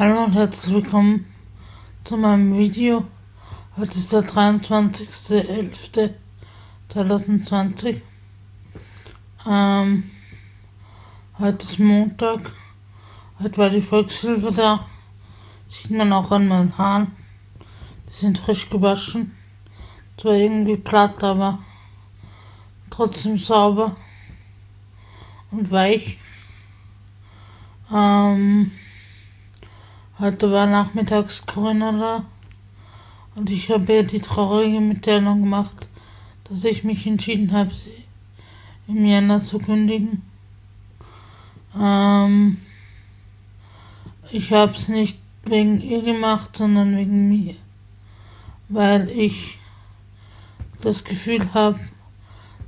Hallo und herzlich willkommen zu meinem Video. Heute ist der 23.11.2020. Ähm, heute ist Montag. Heute war die Volkshilfe da. Sieht man auch an meinen Haaren. Die sind frisch gewaschen. Zwar irgendwie platt, aber trotzdem sauber und weich. Ähm, heute war nachmittags Corinna da und ich habe ihr die traurige Mitteilung gemacht, dass ich mich entschieden habe, sie im Jänner zu kündigen. Ähm, ich habe es nicht wegen ihr gemacht, sondern wegen mir, weil ich das Gefühl habe,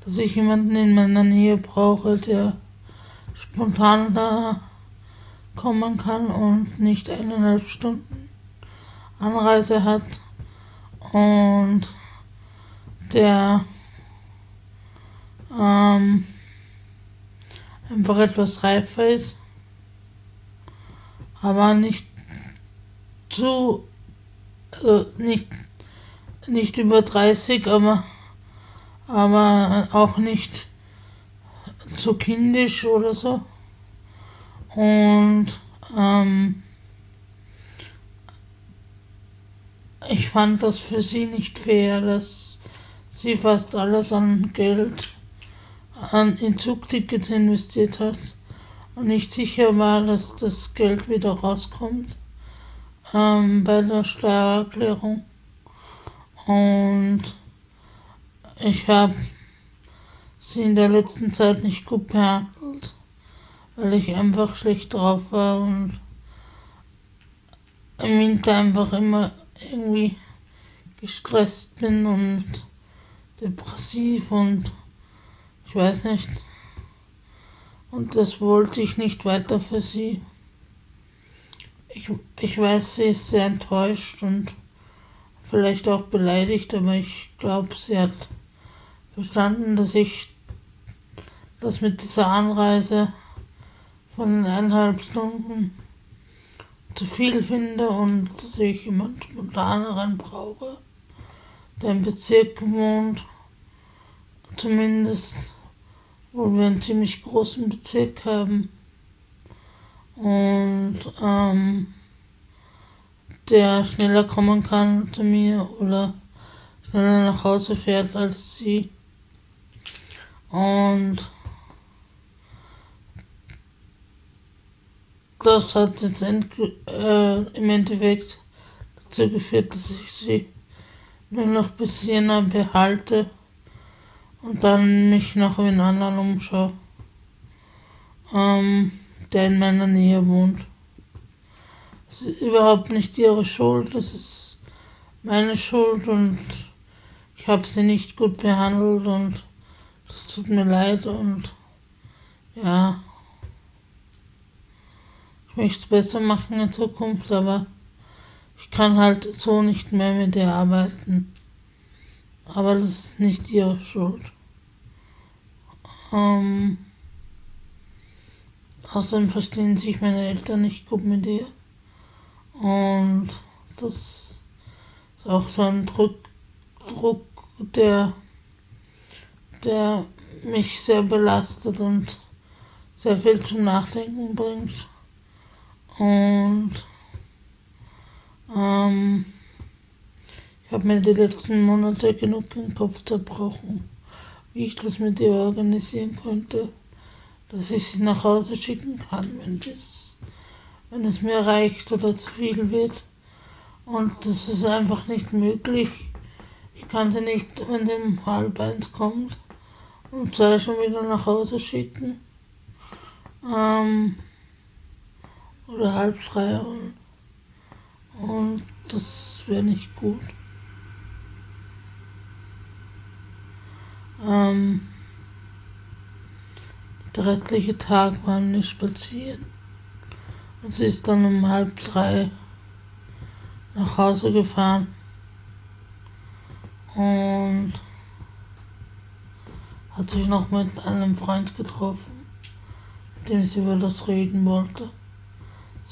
dass ich jemanden in meiner Nähe brauche, der spontan da kommen kann und nicht eineinhalb Stunden Anreise hat und der ähm, einfach etwas reifer ist, aber nicht zu, also nicht, nicht über 30, aber, aber auch nicht zu kindisch oder so. Und ähm, ich fand das für sie nicht fair, dass sie fast alles an Geld an, in Zugtickets investiert hat und nicht sicher war, dass das Geld wieder rauskommt ähm, bei der Steuererklärung. Und ich habe sie in der letzten Zeit nicht gut behandelt weil ich einfach schlecht drauf war und im Winter einfach immer irgendwie gestresst bin und depressiv und ich weiß nicht. Und das wollte ich nicht weiter für sie. Ich, ich weiß, sie ist sehr enttäuscht und vielleicht auch beleidigt, aber ich glaube, sie hat verstanden, dass ich das mit dieser Anreise von eineinhalb Stunden zu viel finde und dass ich jemand spontaneren brauche, der im Bezirk wohnt, zumindest, wo wir einen ziemlich großen Bezirk haben und ähm, der schneller kommen kann zu mir oder schneller nach Hause fährt als sie. Und das hat jetzt äh, im Endeffekt dazu geführt, dass ich sie nur noch bis Jänner behalte und dann mich nach einem anderen umschaue, ähm, der in meiner Nähe wohnt. Es ist überhaupt nicht ihre Schuld, es ist meine Schuld und ich habe sie nicht gut behandelt und es tut mir leid und ja ich möchte es besser machen in Zukunft, aber ich kann halt so nicht mehr mit ihr arbeiten. Aber das ist nicht ihre Schuld. Ähm, außerdem verstehen sich meine Eltern nicht gut mit ihr. Und das ist auch so ein Druck, Druck der, der mich sehr belastet und sehr viel zum Nachdenken bringt. Und ähm, ich habe mir die letzten Monate genug den Kopf zerbrochen, wie ich das mit ihr organisieren könnte, dass ich sie nach Hause schicken kann, wenn das, wenn es mir reicht oder zu viel wird. Und das ist einfach nicht möglich. Ich kann sie nicht, wenn sie um halb eins kommt, um zwei schon wieder nach Hause schicken. Ähm, oder halb drei und, und das wäre nicht gut. Ähm, der restliche Tag waren wir spazieren. Und sie ist dann um halb drei nach Hause gefahren. Und hat sich noch mit einem Freund getroffen, mit dem sie über das reden wollte.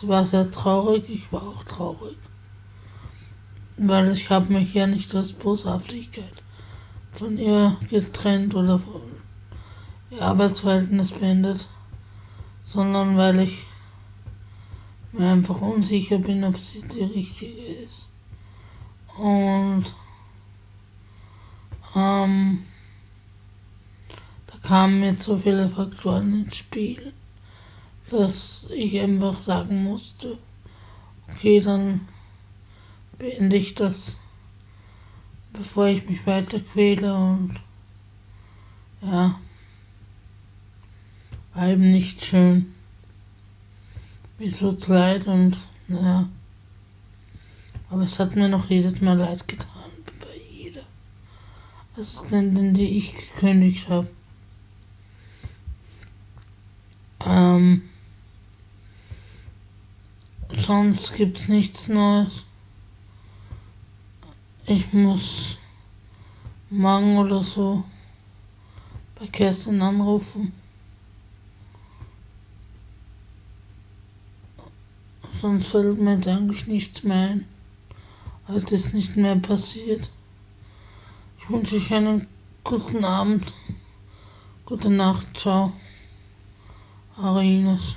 Sie war sehr traurig, ich war auch traurig. Weil ich habe mich ja nicht aus Boshaftigkeit von ihr getrennt oder von ihr Arbeitsverhältnis beendet, sondern weil ich mir einfach unsicher bin, ob sie die richtige ist. Und ähm, da kamen jetzt so viele Faktoren ins Spiel, dass ich einfach sagen musste, okay, dann beende ich das, bevor ich mich weiter quäle und ja, war eben nicht schön. Mir tut's leid und ja. Aber es hat mir noch jedes Mal leid getan, bei jeder Assistentin, die ich gekündigt habe. Ähm, sonst gibt's nichts Neues. Ich muss morgen oder so bei Kerstin anrufen. Sonst fällt mir jetzt eigentlich nichts mehr ein. Heute ist nicht mehr passiert. Ich wünsche euch einen guten Abend. Gute Nacht. Ciao. Arines.